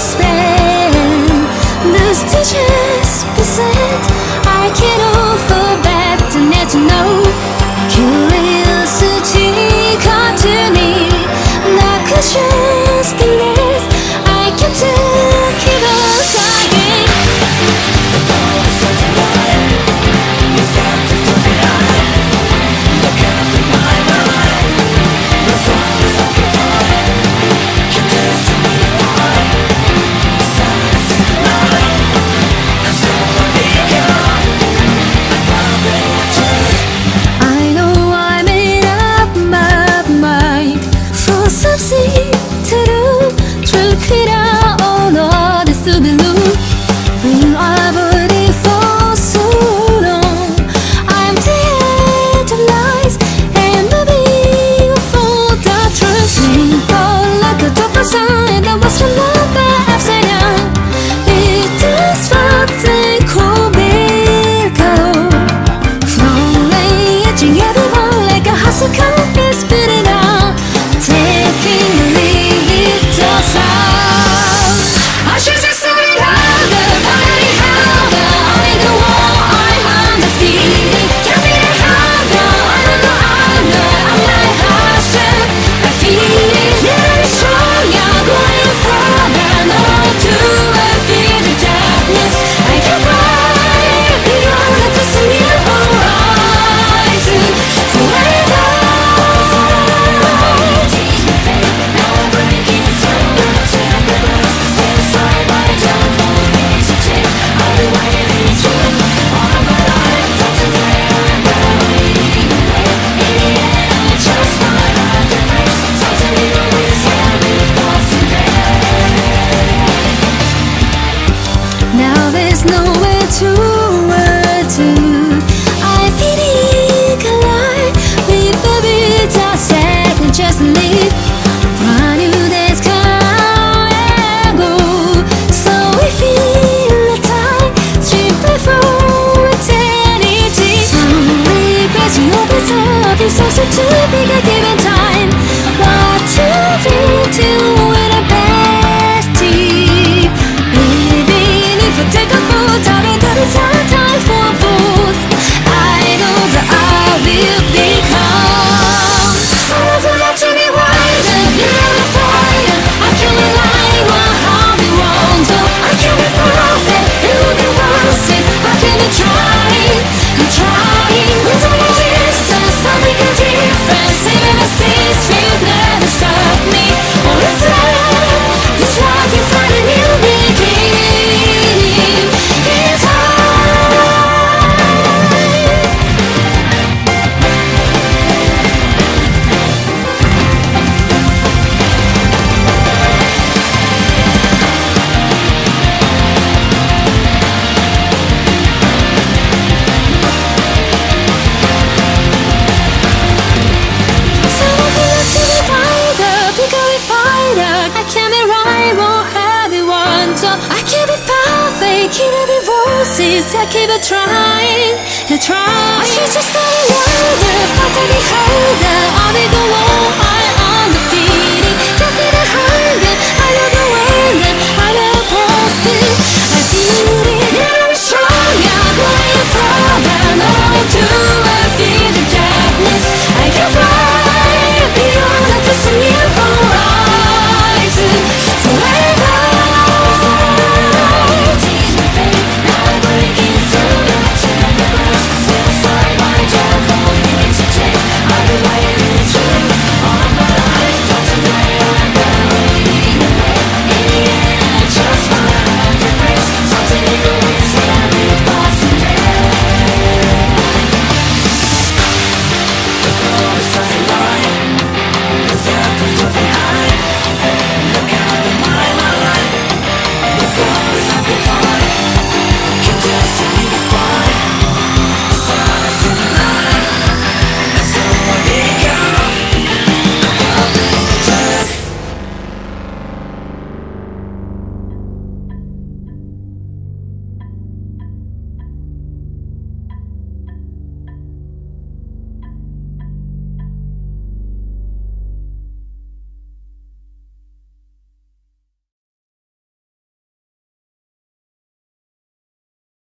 stay so sensitive, I give it. I keep it trying